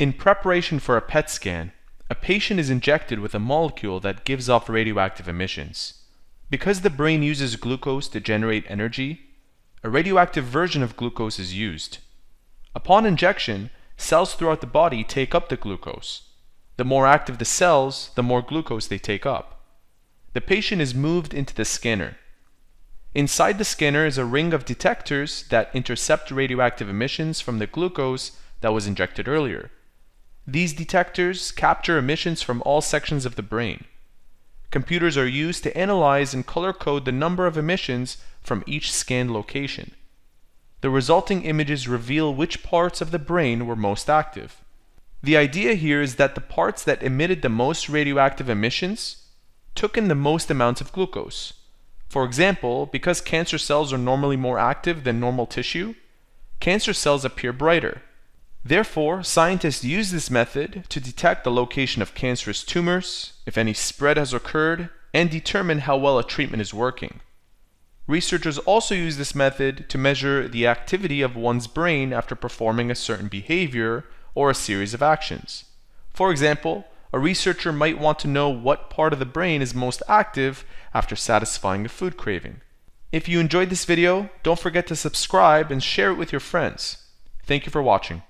In preparation for a PET scan, a patient is injected with a molecule that gives off radioactive emissions. Because the brain uses glucose to generate energy, a radioactive version of glucose is used. Upon injection, cells throughout the body take up the glucose. The more active the cells, the more glucose they take up. The patient is moved into the scanner. Inside the scanner is a ring of detectors that intercept radioactive emissions from the glucose that was injected earlier. These detectors capture emissions from all sections of the brain. Computers are used to analyze and color code the number of emissions from each scanned location. The resulting images reveal which parts of the brain were most active. The idea here is that the parts that emitted the most radioactive emissions took in the most amounts of glucose. For example, because cancer cells are normally more active than normal tissue, cancer cells appear brighter. Therefore, scientists use this method to detect the location of cancerous tumors, if any spread has occurred, and determine how well a treatment is working. Researchers also use this method to measure the activity of one's brain after performing a certain behavior or a series of actions. For example, a researcher might want to know what part of the brain is most active after satisfying a food craving. If you enjoyed this video, don't forget to subscribe and share it with your friends. Thank you for watching.